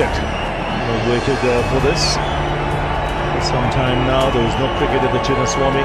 it. They waited uh, for this for some time now. There was no cricket at the Chinnaswamy.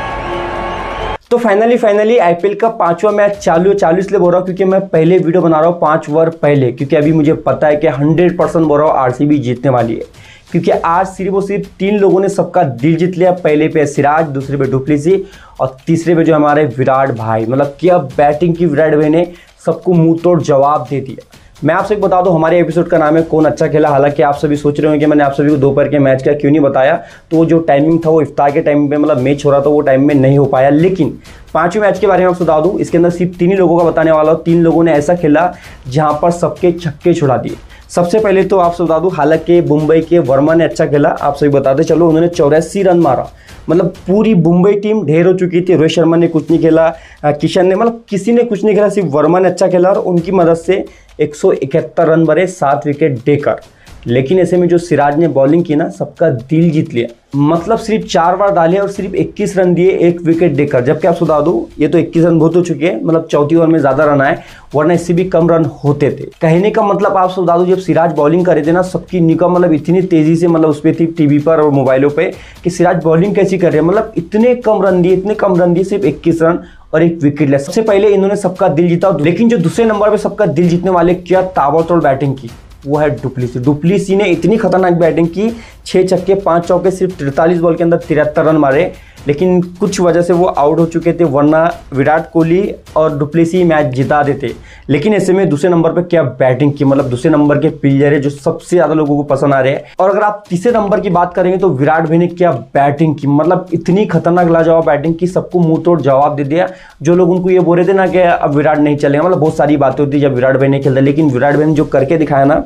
तो finally finally IPL का पांचवा match चालू है चालू इसलिए बोल रहा हूँ क्योंकि मैं पहले वीडियो बना रहा हूँ पाँच ओवर पहले क्योंकि अभी मुझे पता है कि हंड्रेड परसेंट बोल रहा हूँ आरसीबी जीतने वाली है क्योंकि आज सिर्फ़ और सिर्फ़ तीन लोगों ने सबका दिल जीत लिया पहले पे सिराज दूसरे पे डुप्लीसी और तीसरे पे जो हमारे विराट भाई मतलब क्या बैटिंग की विराट भाई ने सबको मुँह तोड़ जवाब दे दिया मैं आपसे एक बता दूँ, हमारे एपिसोड का नाम है कौन अच्छा खेला। हालाँकि आप सभी सोच रहे होंगे कि मैंने आप सभी को दोपहर के मैच का क्यों नहीं बताया? तो जो टाइमिंग था, वो इफ्तार के टाइम पे मतलब मैच हो रहा था, वो टाइम में नहीं हो पाया। लेकिन पाँचवें मैच के बारे में आपको बता दूँ, इसके अंदर सिर्फ़ तीन ही लोगों का बताने वाला हूँ। तीन लोगों ने ऐसा खेला जहाँ पर सबके छक्के छुड़ा दिए। सबसे पहले तो आपसे बता दूँ, हालाँकि मुंबई के वर्मा ने अच्छा खेला। आप सभी बताते चलो, उन्होंने चौरासी रन मारा। मतलब पूरी मुंबई टीम ढेर हो चुकी थी। रोहित शर्मा ने कुछ नहीं खेला, किशन ने मतलब किसी ने कुछ नहीं खेला, सिर्फ़ वर्मा ने अच्छा खेला और उनकी मदद से एक रन भरे सात विकेट देकर। लेकिन ऐसे में जो सिराज ने बॉलिंग की ना, सबका दिल जीत लिया। मतलब सिर्फ़ चार बार डाले और सिर्फ़ 21 रन दिए, एक विकेट देकर। जबकि आप सुधा दो, ये तो 21 रन बहुत हो चुके हैं मतलब चौथी ओवर में ज़्यादा रन आए, वरना इससे भी कम रन होते थे। कहने का मतलब आप सुधा दो, जब सिराज बॉलिंग करे थे ना, सबकी निकम मतलब इतनी तेज़ी से मतलब उस पर थी टीवी पर और मोबाइलों पर कि सिराज बॉलिंग कैसी कर रहे हैं? मतलब इतने कम रन दिए, इतने कम रन दिए, सिर्फ़ इक्कीस रन और एक विकेट लिया। सबसे पहले इन्होंने सबका दिल जीता, लेकिन जो दूसरे नंबर पर सबका दिल जीतने वाले किया ताबड़तोड़ बैटिंग की, वो है डुप्लीसी। डुप्लीसी ने इतनी खतरनाक बैटिंग की छः छक्के पाँच चौके, सिर्फ़ तिरतालीस बॉल के अंदर तिहत्तर रन मारे। लेकिन कुछ वजह से वो आउट हो चुके थे, वरना विराट कोहली और डुप्लेसी मैच जिता देते। लेकिन ऐसे में दूसरे नंबर पर क्या बैटिंग की? मतलब दूसरे नंबर के प्लेयर है जो सबसे ज़्यादा लोगों को पसंद आ रहे हैं। और अगर आप तीसरे नंबर की बात करेंगे तो विराट भाई ने क्या बैटिंग की? मतलब इतनी खतरनाक लाजवाब बैटिंग की, सबको मुँह तोड़ जवाब दे दिया। जो लोग उनको ये बोल रहे थे ना कि अब विराट नहीं चलेगा मतलब बहुत सारी बातें होती जब विराट भाई ने खेलते। लेकिन विराट भाई ने जो करके दिखाया ना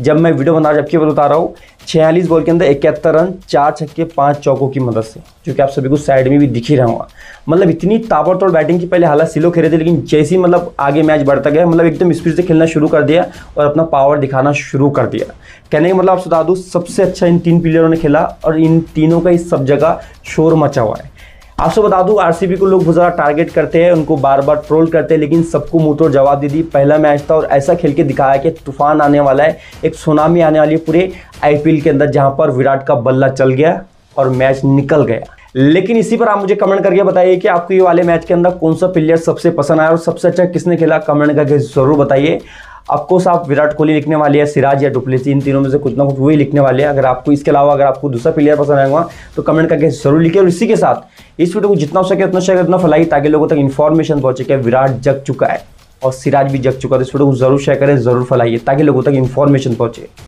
जब मैं वीडियो बना जबकि बता रहा हूँ, छियालीस बॉल के अंदर इकहत्तर रन, चार छक्के, पाँच चौकों की मदद से, जो कि आप सभी को साइड में भी दिख ही रहा हूँ मतलब इतनी ताबड़तोड़ बैटिंग की पहले हालात सिलो खेले थे, लेकिन जैसे ही मतलब आगे मैच बढ़ता गया मतलब एकदम स्पीड से खेलना शुरू कर दिया और अपना पावर दिखाना शुरू कर दिया। कहने का मतलब आप बता दूँ, सबसे अच्छा इन तीन प्लेयरों ने खेला और इन तीनों का इस सब जगह शोर मचा हुआ है। आपसे बता दूँ आरसीबी को लोग बहुत ज़्यादा टारगेट करते हैं, उनको बार बार ट्रोल करते हैं, लेकिन सबको मुँह तोड़ जवाब दे दी। पहला मैच था और ऐसा खेल के दिखाया कि तूफ़ान आने वाला है। एक सुनामी आने वाली है पूरे आईपीएल के अंदर, जहाँ पर विराट का बल्ला चल गया और मैच निकल गया। लेकिन इसी पर आप मुझे कमेंट करके बताइए कि आपको ये वाले मैच के अंदर कौन सा प्लेयर सबसे पसंद आया और सबसे अच्छा किसने खेला? कमेंट करके ज़रूर बताइए। अफकोर्स आप विराट कोहली लिखने वाले हैं, सिराज या डुप्लेसी इन तीनों में से कुछ ना कुछ वही लिखने वाले हैं। अगर आपको इसके अलावा अगर आपको दूसरा प्लेयर पसंद आएगा तो कमेंट करके ज़रूर लिखिए और इसी के साथ, इस वीडियो को जितना हो सके उतना शेयर उतना फैलाइए, ताकि लोगों तक इन्फॉर्मेशन पहुँचे कि विराट जग चुका है और सिराज भी जग चुका है। तो इस वीडियो को ज़रूर शेयर करें, ज़रूर फैलाइए, ताकि लोगों तक इन्फॉर्मेशन पहुँचे।